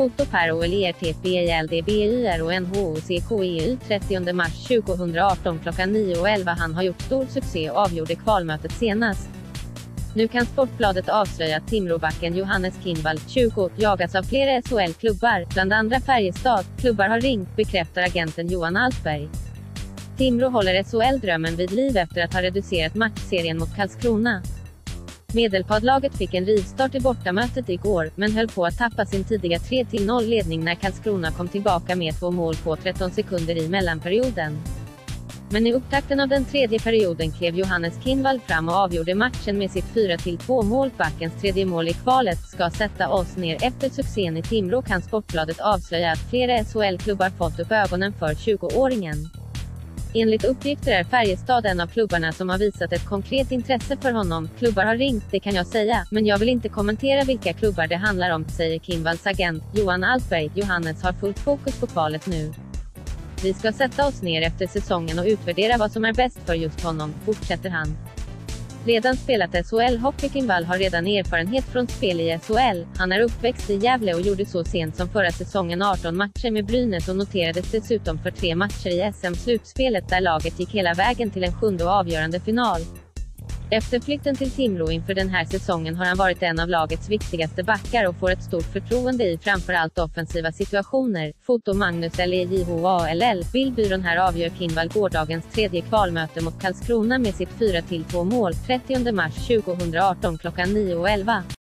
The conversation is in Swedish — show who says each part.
Speaker 1: Foto per OLERT BILDBYR och NHOCKEY 30 mars 2018 klockan 9.11 Han har gjort stor succé och avgjorde kvalmötet senast. Nu kan Sportbladet avslöja att Timråbacken Johannes Kindvall, 20, jagas av flera SHL-klubbar, bland andra Färjestad. Klubbar har ringt, bekräftar agenten Johan Alsberg. Timrå håller SHL-drömmen vid liv efter att ha reducerat matchserien mot Karlskrona. Medelpadlaget fick en rivstart i bortamötet igår, men höll på att tappa sin tidiga 3-0-ledning när Karlskrona kom tillbaka med två mål på 13 sekunder i mellanperioden. Men i upptakten av den tredje perioden klev Johannes Kindvall fram och avgjorde matchen med sitt 4-2 mål. Backens tredje mål i kvalet ska sätta oss ner efter succén i Timrå kan Sportbladet avslöja att flera SHL-klubbar fått upp ögonen för 20-åringen. Enligt uppgifter är Färjestad en av klubbarna som har visat ett konkret intresse för honom. Klubbar har ringt, det kan jag säga, men jag vill inte kommentera vilka klubbar det handlar om, säger Kimvalls agent, Johan Altberg, Johannes har fullt fokus på kvalet nu. Vi ska sätta oss ner efter säsongen och utvärdera vad som är bäst för just honom, fortsätter han. Redan spelat SHL Hockey Kindvall har redan erfarenhet från spel i SHL. Han är uppväxt i Gävle och gjorde så sent som förra säsongen 18 matcher med Brynäs och noterades dessutom för tre matcher i SM-slutspelet där laget gick hela vägen till en sjunde och avgörande final. Efter flytten till Timrå inför den här säsongen har han varit en av lagets viktigaste backar och får ett stort förtroende i framförallt offensiva situationer. Foto Magnus LEJHALL. Bildbyrån här avgör Kindvall gårdagens tredje kvalmöte mot Karlskrona med sitt 4-2 mål 30 mars 2018 klockan 9.11.